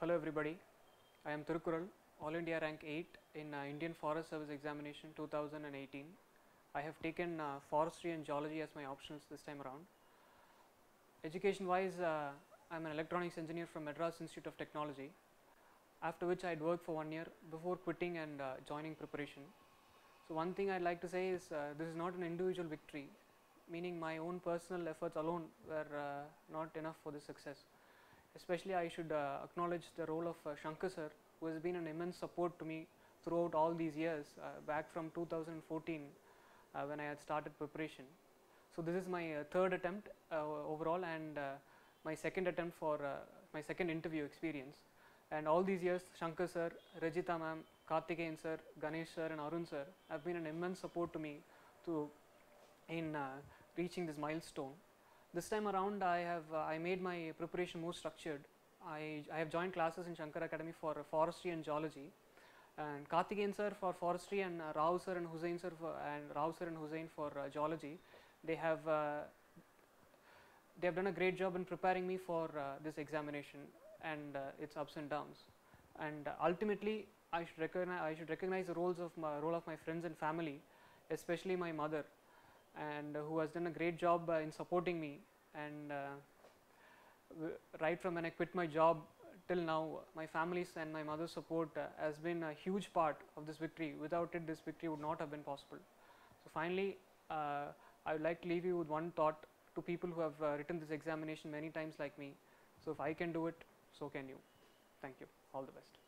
Hello everybody, I am Thirukural, All India rank 8 in uh, Indian Forest Service Examination 2018. I have taken uh, forestry and geology as my options this time around. Education wise, uh, I am an electronics engineer from Madras Institute of Technology, after which I had worked for one year before quitting and uh, joining preparation. So, one thing I would like to say is uh, this is not an individual victory, meaning my own personal efforts alone were uh, not enough for this success. Especially I should uh, acknowledge the role of uh, Shankar sir who has been an immense support to me throughout all these years uh, back from 2014 uh, when I had started preparation. So, this is my uh, third attempt uh, overall and my second attempt for my second interview experience and all these years Shankar sir, Rajita ma'am, Karthikeyan sir, Ganesh sir and Arun sir have been an immense support to me to in reaching this milestone. This time around I have uh, I made my preparation more structured. I, I have joined classes in Shankar Academy for forestry and geology and Karthikeyan sir for forestry and uh, Rao sir and Hussain sir for, and Rao sir and Hussain for uh, geology. They have uh, they have done a great job in preparing me for uh, this examination and uh, its ups and downs. And ultimately, I should recognize I should recognize the roles of my role of my friends and family, especially my mother, and who has done a great job uh, in supporting me. And uh, right from when I quit my job till now, my family's and my mother's support uh, has been a huge part of this victory. Without it, this victory would not have been possible. So finally, I would like to leave you with one thought to people who have written this examination many times like me. So if I can do it, so can you. Thank you. All the best.